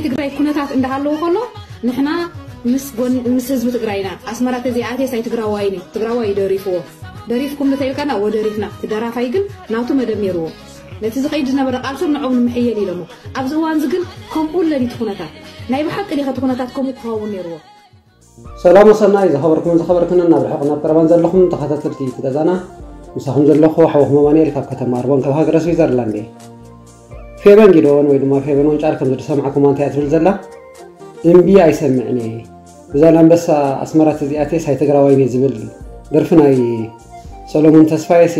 ናይ ትግራይ ኩነታት እንዳሃለዎ ከሎ ንሕና ምስ ህዝቢ ትግራይና ኣስመራ ተዚኣትየ ሳይ ትግራዋይኒ ትግራዋይ ደሪፍዎ ደሪፍኩም ንተይልካና ወደሪፍና ትደራፋይ ግን ናቱ መደሚርዎ ነቲ ዝኸይድ ዝነበረ ቃልሶም ንዕው ንምሕየል ኢሎሞ ኣብዚ እዋን እዚ ግን ከምኡ ለሊት ኩነታት ናይ ብሓቂ ዲኸቲ ኩነታት ከምኡ ክኸውን ነይርዎ ሰላም ወሰናይ ዝኸበርኩምን ዝኸበርክንን ናብ ርሕቕ ናብ ቀረባን ዘለኹም ተኸታተልቲ እቲ ገዛና ምሳኹም ዘለኹ ሓወኹም ኣማንኤል ካብ ከተማ ኣርቦን ካብ ሃገረ ስዊዘርላንድ እየ ፌበን ጊዶን ወይ ድማ ፌበን ወንጫር ከም ዝሰማዕኩማ እንታይ እያ ትብል ዘላ? እምቢ ኣይሰምዕን እየ ብዛ ኣንበሳ ኣስመራ ተዚኣተ ሳይ ትግራዋይ እየ ዝብል ደርፊ ናይ ሰሎሞን ተስፋየ ሲ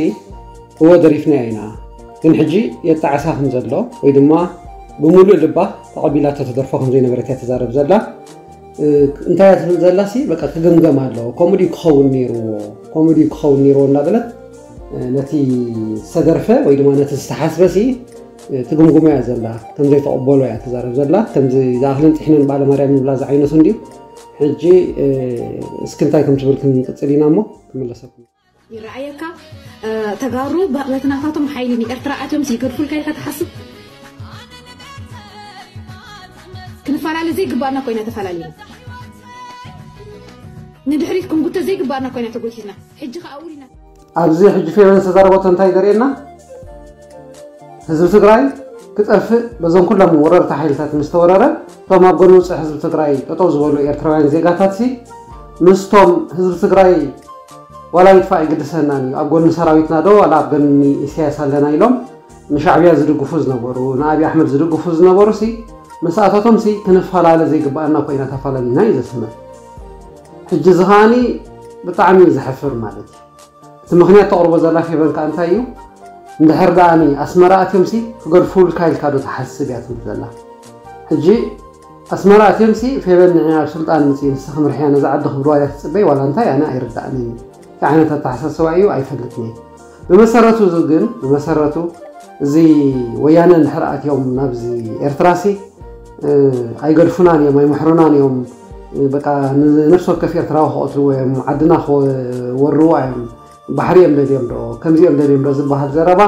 እዎ ደሪፍና ኢና። ግን ሕጂ የጣዓሳ ከም ዘሎ ወይ ድማ ብምሉእ ልባ ተቐቢላቶ ተደርፎ ከም ዘይነበረት እያ ተዛረብ ዘላ። እንታይ እያ ትብል ዘላ በቃ ክግምገም ኣለዎ ከምኡ ክኸውን ነይርዎ። ከምኡ ክኸውን ነይርዎ እናበለት ነቲ ዝተደርፈ ወይ ድማ ነቲ ዝተሓስበ ትግምግሞ እያ ዘላ ከምዘይተቐበሎ እያ ተዛረብ ዘላ ከምዚ ዝኣኽልን ጥሕንን ባለ ማርያም ንብላ ዝዓይነቱ እንድዩ ሕጂ እስኪ እንታይ ከም ትብል ክንቅፅል ኢና እሞ ክምለሰኩም ይረኣየካ ተጋሩ በትናታቶም ሓይሊ ንኤርትራ ኣትዮም ይገድፉልካ ኢልካ ትሓስብ ክንፈላለ ዘይግባአና ኮይና ተፈላለዩና ንድሕሪት ክንጉተ ዘይግባአና ኮይና ተጎቲትና ሕጂ ከዓ ውሪና ኣብዚ ሕጂ ፌበን ዝተዛረበቶ እንታይ ዘርእየና ህዝቢ ትግራይ ክጠፍእ በዞም ኩሎም ወረርቲ ሓይልታት ምስ ተወረረ እቶም ኣብ ጎኒ ውፅእ ህዝቢ ትግራይ ጠጠው ዝበሉ ኤርትራውያን ዜጋታት ሲ ምስቶም ህዝቢ ትግራይ ዋላ ይጥፋእ ይግድሰናን እዩ ኣብ ጎኒ ሰራዊትና ዶ ዋላ ኣብ ጎኒ ኢሳያስ ኣለና ኢሎም ንሻዕብያ ዝድግፉ ዝነበሩ ንኣብዪ ኣሕመድ ዝድግፉ ዝነበሩ ሲ መስኣታቶም ሲ ክንፈላለ ዘይግባአና ኮይና ተፈላለዩና እዩ ዘስምዕ። ሕጂ እዚ ብጣዕሚ እዩ ማለት እዩ እቲ ምክንያት ተቕርቦ ዘላ ፌበን ከዓ እንታይ እዩ እንድሕር ደኣኒ ኣስመራ ኣትዮም ሲ ክገድፉልካ ኢልካ ተሓስብ እያ ትብል ዘላ። ሕጂ ኣስመራ ኣትዮም ሲ ፌበን ስልጣን ምፅ ንስኺ ምርሕያ ነዛ ዓዲ ክብልዋ እያ ትፅበይ ዋላ እንታይ ኣነ ኣይርዳእኒ እቲ ዓይነት ኣተሓሳስባ እዩ ኣይፈልጥኒ ብመሰረቱ ግን ብመሰረቱ እዚ ወያነ እንድሕር ኣትዮም ናብዚ ኤርትራ ሲ ኣይገድፉናን እዮም ኣይምሕሩናን እዮም። በቃ ንነፍሲ ወከፍ ኤርትራዊ ክቐትልዎ እዮም ዓድና ክወርዎ እዮም ባሕሪ እዮም ዶ ከምዚኦም ደልዮም ዶ ዝበሃል ዘረባ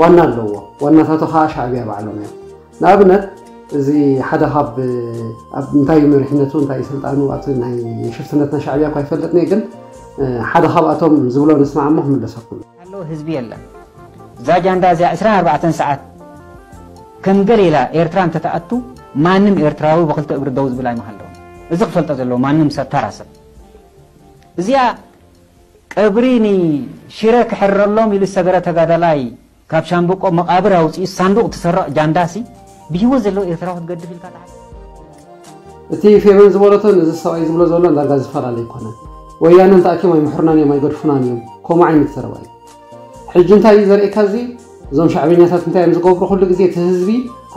ዋና ኣለዎ። ዋናታቶ ከዓ ሻዕብያ ባዕሎም እዮም። ንኣብነት እዚ ሓደ ካብ እንታይ መሪሕነቱ? እንታይ ስልጣኑ? ኣብቲ ናይ ሽፍትነትና ሻዕብያ እኳ ይፈልጥኒ ግን ሓደ ካብኣቶም ዝብሎ ንስማዕ እሞ ክምለሰኩም። ኣሎ ህዝቢ የለን። እዛ ጃንዳ እዚኣ 24 ሰዓት ከም ገሌላ ኤርትራ እንተተኣቱ ማንም ኤርትራዊ ብክልተ እግሪ ደው ዝብል ኣይመሃለዎ እዚ ክፈልጦ ዘለዎ ማንም ሰብ ተራ እዚኣ ቀብሪ ንሽረ ክሕረሎም ኢሉ ዝሰገረ ተጋዳላይ ካብ ሻምበቆ መቃብር ኣውፅኡ ሳንዱቅ ትሰርቕ ጃንዳሲ ብሂወት ዘለዎ ኤርትራዊ ክትገድፍ ኢልካ እቲ ፌበን ዝበለቶን እዚ ሰብኣይ ዝብሎ ዘሎ ዳርጋ ዝፈላለ ይኮነን ወያነ እንተኣኪዮም ኣይምሕሩናን እዮም ኣይገድፉናን እዮም። ከምኡ ዓይነት ዘረባ እዩ። ሕጂ እንታይ እዩ ዘርእካ እዚ? እዞም ሻዕበኛታት እንታይ እዮም ዝገብሩ ኩሉ ግዜ? እቲ ህዝቢ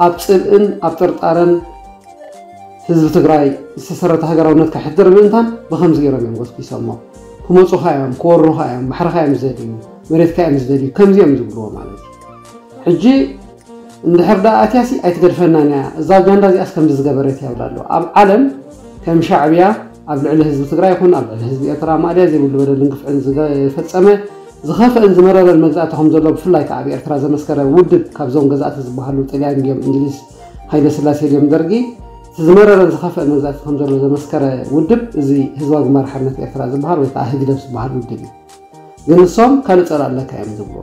ኣብ ፅልእን ኣብ ጥርጣረን ህዝቢ ትግራይ ዝተሰረተ ሃገራውነት ክሕድር ምእንታን ብከምዚ ገይሮም እዮም ጎስኪሶሞ ክመፁካ እዮም ክወሩካ እዮም ባሕርካ እዮም ዝደልዩ መሬትካ እዮም ዝደልዩ ከምዚኦም ዝብልዎ ማለት እዩ። ሕጂ እንድሕር ዳ ኣትያሲ ኣይትገድፈናን እያ እዛ ጃንዳ እዚኣስ ከምዚ ዝገበረት እያ ብላ ኣብ ዓለም ከም ሻዕብያ ኣብ ልዕሊ ህዝቢ ትግራይ ይኹን ኣብ ልዕሊ ህዝቢ ኤርትራ ማእድያ ዘይብሉ በደልን ግፍዕን ዝፈፀመ ዝኸፍአን ዝመረረን መግዛእቲ ዘሎ ብፍላይ ከዓ ኣብ ዘመስከረ ውድብ ካብዞም ገዛእቲ ዝበሃሉ ጣልያን ድዮም እንግሊዝ ሃይለ ስላሴ ድዮም ደርጊ እቲ ዝመረረን ዝኸፍአን መግዛእቲ ከም ዘሎ ዘመስከረ ውድብ እዚ ህዝባዊ ግንባር ሓርነት ኤርትራ ዝበሃል ወይ ከዓ ህግደብ ዝበሃል ውድብ እዩ ግን ንሶም ካልእ ፀላ ኣለካ እዮም ዝብሎ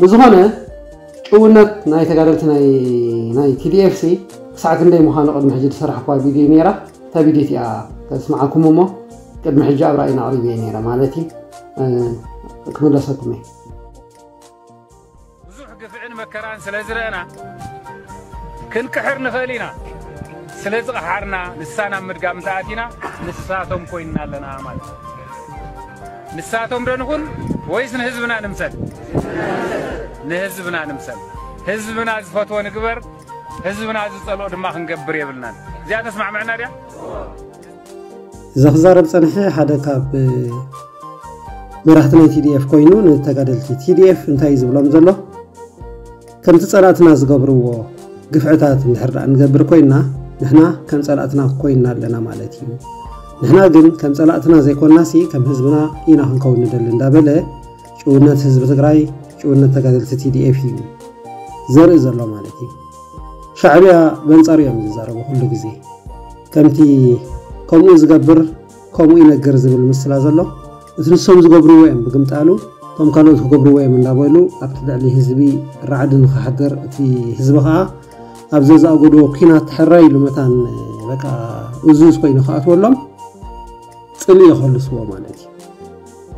ብዝኾነ ጭውነት ናይ ተጋደልቲ ናይ ቲዲኤፍ ሲ ክሳዕ ክንደይ ምዃኑ ቅድሚ ሕጂ ዝስራሕ እኳ ቪድዮ ነራ እታ ቪድዮት እያ ተስማዓኩም እሞ ቅድሚ ሕጂ ኣብ ራእይና ኣቕሪብ እየ ነራ ማለት እዩ ክምለሰኩም እየ ብዙሕ ግፍዕን መከራን ስለ ዝረአና ክንክሕር ንኽእል ኢና ስለ ዝቐሓርና ንሳና ምድጋም እንተኣቲና ንሳቶም ኮይንና ኣለና ማለት እዩ ንሳቶም ዶ ንኹን ወይስ ንህዝብና ንምሰል ንህዝብና ንምሰል ህዝብና ዝፈትዎ ንግበር ህዝብና ዝፀልኦ ድማ ክንገብር የብልናን እዚኣ ተስማዕምዕና ድያ እዚ ክዛረብ ፀንሐ ሓደ ካብ መራሕቲ ናይ ቲዲኤፍ ኮይኑ ንተጋደልቲ ቲዲኤፍ እንታይ እዩ ዝብሎም ዘሎ ከምቲ ፀላእትና ዝገብርዎ ግፍዕታት እንድሕር ዳ ንገብር ኮይንና ንሕና ከም ፀላእትና ኮይንና ኣለና ማለት እዩ። ንሕና ግን ከም ፀላእትና ዘይኮንና ሲ ከም ህዝብና ኢና ክንከውን ንደሊ እንዳበለ ጭውነት ህዝቢ ትግራይ ጭውነት ተጋደልቲ TDF እዩ። ዘርኢ ዘሎ ማለት እዩ። ሻዕብያ በንፃር እዮም ዝዛረቡ ኩሉ ግዜ። ከምቲ ከምኡ ዝገብር ከምኡ ይነገር ዝብል ምስላ ዘሎ እቲ ንሶም ዝገብርዎ እዮም ብግምጣሉ እቶም ካልኦት ክገብርዎ እዮም እንዳበሉ ኣብቲ ልዕሊ ህዝቢ ራዕዲ ንክሕድር እቲ ህዝቢ ከዓ ኣብ ዘዛእግዶ ኩናት ሕራይ ልመታን በቃ እዙዝ ኮይኑ ከኣትወሎም ፅሊ የኸልስዎ ማለት እዩ።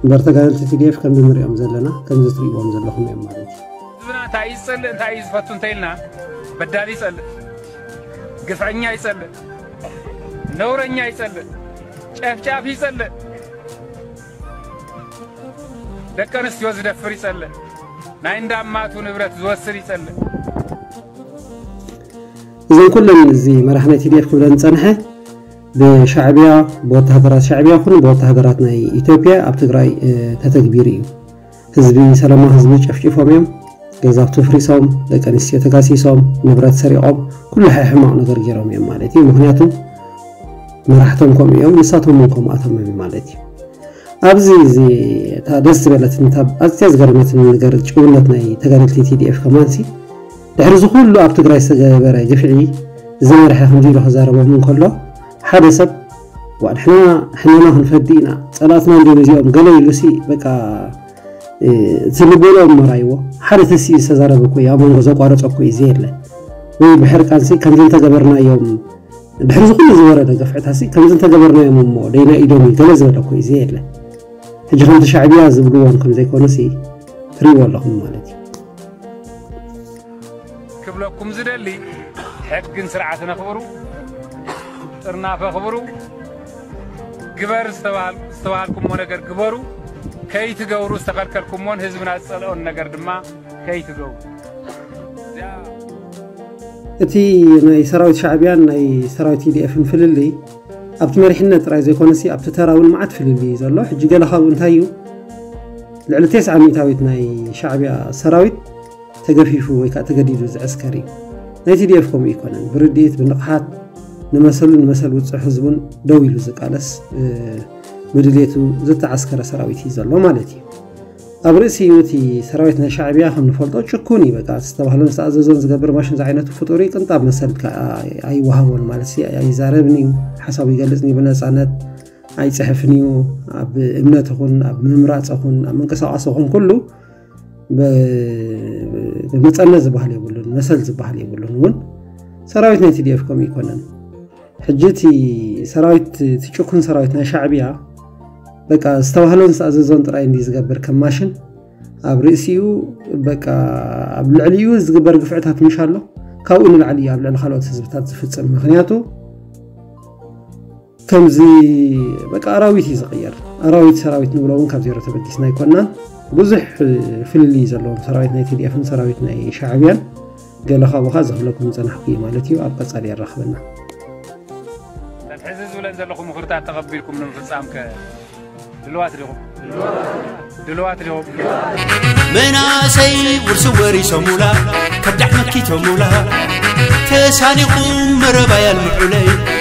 እምበር ተጋደልቲ ቲዲኤፍ ከምዚ ንሪኦም ዘለና ከምዚ ትሪእዎም ዘለኹም እዮም ማለት እዩ። ህዝብና እንታይ እዩ ዝፀልእ እንታይ እዩ ዝፈቱ እንተኢልና በዳሊ ይፀልእ ግፍዐኛ ይፀልእ ነውረኛ ይፀልእ ጨፍጫፍ ይፀልእ ደቂ ኣንስትዮ ዝደፍር ይፀልእ ናይ እንዳማቱ ንብረት ዝወስድ ይፀልእ እዘን ኩለን እዚ መራሒ ናይ ቲዲኤፍ ክብለን ዝፀንሐ ብሻዕብያ ብወታሃደራት ሻዕብያ ይኹን ብወታሃደራት ናይ ኢትዮጵያ ኣብ ትግራይ ተተግቢሩ እዩ ህዝቢ ሰላማ ህዝቢ ጨፍጭፎም እዮም ገዛውቲ ፍሪሶም ደቂ ኣንስትዮ ተጋሲሶም ንብረት ሰሪቆም ኩሉ ሕማቅ ነገር ገይሮም እዮም ማለት እዩ ምክንያቱ መራሕቶም ከምኡ እዮም ንሳቶም እውን ከምኣቶም እዮም ማለት እዩ ኣብዚ እዚ እታ ደስ ዝበለትን እታ ኣዝያ ዝገርመትን ነገር ጭውነት ናይ ተጋደልቲ ቲዲኤፍ ከማንሲ ድሕሪ እዚ ኩሉ ኣብ ትግራይ ዝተገበረ ግፍዒ እዚ መርሒ ከምዚ ኢሉ ክዛረቦም እንከሎ ሓደ ሰብ ዋድሕና ሕናና ክንፈዲ ኢና ፀላእትና እንዲም እዚኦም ገለ ኢሉሲ በቃ እቲ ልበሎም መራይዎ ሓደ ተሲኡ ዝተዛረበ ኮ ኣብ መንጎ ዘቋረፆ ኮ እዚ የለ ወይ ብሕርቃንሲ ከምዚ እንተገበርናዮም ድሕሪ ዝኩሉ ዝወረደ ገፍዕታሲ ከምዚ እንተገበርናዮም እሞ ደይና ኢዶም ገለ ዝበለ ኮ እዚ የለ ሕጂ ከምቲ ሻዕብያ ዝብልዎን ከምዘይኮነሲ ትሪእዎ ኣለኹም ማለት እዩ ክብለኩም ዝደሊ ሕግን ስርዓትን ኣኽብሩ ጥርናፈ ኣኽብሩ ግበር ዝተባሃልኩሞ ነገር ግበሩ ከይትገብሩ ዝተኸልከልኩሞን ህዝብና ዝፀልኦን ነገር ድማ ከይትገብሩ እቲ ናይ ሰራዊት ሻዕብያን ናይ ሰራዊት ኢዲኤፍን ፍልሊ ኣብቲ መሪሕነት ጥራይ ዘይኮነሲ ኣብቲ ተራ እውን መዓት ፍልሊ እዩ ዘሎ ሕጂ ገለ ካብኡ እንታይ እዩ ልዕሊ ቴስዓ ሚታዊት ናይ ሻዕብያ ሰራዊት ተገፊፉ ወይ ከዓ ተገዲዱ ዝዕስከር እዩ። ናይ ቲዲኤፍ ከምኡ ይኮነን ብርድኢት ብንቕሓት ንመሰሉ ንመሰል ውፅእ ህዝቡን ደው ኢሉ ዝቃለስ ብድሌቱ ዝተዓስከረ ሰራዊት እዩ ዘሎ ማለት እዩ። ኣብ ርእሲ እቲ ሰራዊት ናይ ሻዕብያ ከም ንፈልጦ ጭኩን እዩ። በቃ ዝተባህሎን ዝተኣዘዞን ዝገብር ማሽን ዚ ዓይነቱ ፍጡር ቅንጣብ መሰል ኣይወሃቦን ማለት ኣይዛረብን እዩ። ሓሳቡ ይገልፅን ብነፃነት ኣይፅሕፍን እዩ። ኣብ እምነት ይኹን ኣብ ምምራፅ ይኹን ኣብ ምንቅስቃስ ይኹን ኩሉ ብመፀነት ዝበሃል የብሉን መሰል ዝበሃል የብሉን እውን ሰራዊት ናይ TDF ከምኡ ይኮነን። ሕጂ እቲ ሰራዊት እቲ ሰራዊት ናይ ሻዕብያ በቃ ዝተባህሎን ዝተኣዘዞን ጥራይ እንዲ ዝገብር ከም ማሽን ኣብ ርእሲኡ በቃ ኣብ ልዕሊኡ ዝግበር ግፍዕታት ምሻ ኣሎ ካብኡ ንላዕሊ እዩ ኣብ ልዕሊ ካልኦት ህዝብታት ዝፍፅም ምክንያቱ ከምዚ በቃ ኣራዊት እዩ ዝቕየር ኣራዊት ሰራዊት ንብሎ እውን ካብ ዜሮ ተበጊስና ይኮናን ብዙሕ ፍልልይ ዘለዎም ሰራዊት ናይ ቲዲኤፍን ሰራዊት ናይ ሻዕብያን ገለ ካብኡካ ዝኽብለኩም ዝፀናሕኩ እዩ ማለት እዩ ኣብ ቀፃሊ የራኽበና ሕዚ ዝብለን ዘለኹም ምክርታት ተቐቢልኩም ንምፍፃም ከ ድልዋት ዲኹም ድልዋት ዲኹም መናሰይ ውርሲ ወሪሶሙላ ከብዳዕ መኪቶሙላ ተሳኒኹም መረባይ ኣልምዑለይ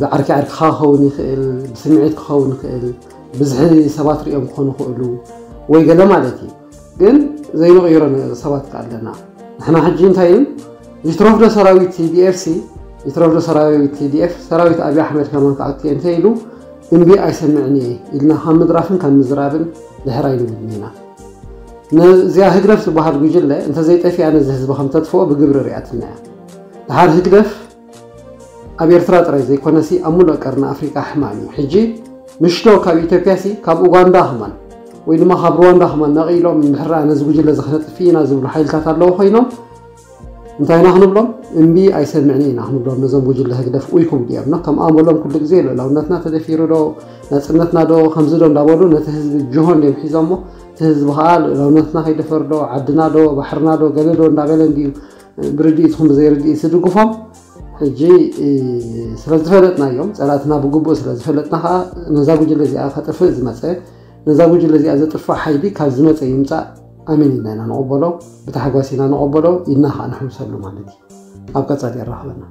ብዓርኪ ዓርክኻ ክኸውን ይኽእል ብስምዒት ክኸውን ይኽእል ብዝሒ ሰባት ሪኦም ክኾኑ ይኽእሉ ወይ ገለ ማለት እዩ ግን ዘይንቕይሮ ሰባት ከ ኣለና ንሕና ሕጂ እንታይ እዩ ይትረፍዶ ሰራዊት ቲዲኤፍ ይትረፍዶ ሰራዊት ቲዲኤፍ ሰራዊት ኣብዪ ኣሕመድ ከማን ከዓ እንታይ ኢሉ እምቢ ኣይሰምዕኒ እየ ኢልና ካብ ምድራፍን ካብ ምዝራብን ድሕራይ ንብል ኢና ነዚኣ ህግደፍ ዝበሃል ጉጅለ እንተዘይጠፊኣ ነዚ ህዝቢ ከም ተጥፍኦ ብግብሪ ርያትና እያ ድሓር ህግደፍ ኣብ ኤርትራ ጥራይ ዘይኮነሲ ኣብ ሙሉእ ቀርኒ ኣፍሪቃ ሕማም እዩ። ሕጂ ምሽቶ ካብ ኢትዮጵያ ሲ ካብ ኡጋንዳ ክማን ወይ ድማ ካብ ሩዋንዳ ክማን ነቒሎም ምሕራ ነዚ ጉጅለ ዘኽነጥፊ ኢና ዝብሉ ሓይልታት ኣለዉ ኮይኖም እንታይ ኢና ክንብሎም? እምቢ ኣይሰምዕኒ ኢና ክንብሎም ነዞም ጉጅለ ህግደፍ ኡይኩም ድኦም ከም ኣመሎም ኩሉ ግዜ ልዕላውነትና ተደፊሩ ዶ? ነፅነትና ዶ? ከምዚ ዶ እንዳበሉ? ነቲ ህዝቢ ጅሆን እዮም ሒዞሞ እቲ ህዝቢ ከዓ ልዕላውነትና ከይደፈር ዓድና ዶ? ባሕርና ዶ? ገለ ዶ? ብርድኢትኩም ብዘይርድኢት ዝድግፎም ሕጂ ስለዝፈለጥናዮም ፀላእትና ብግቡእ ስለዝፈለጥና ከዓ ነዛ ጉጅለ እዚኣ ከጥፍእ ዝመፀ ነዛ ጉጅለ እዚኣ ዘጥፋ ሓይሊ ካብ ዝመፀ ይምፃእ ኣሜን ኢልና ኢና ንቕበሎ ብታሕጓስ ኢና ንቕበሎ ኢድና ከዓ ንሕውሰሉ ማለት እዩ። ኣብ ቀፃሊ ይራኸበና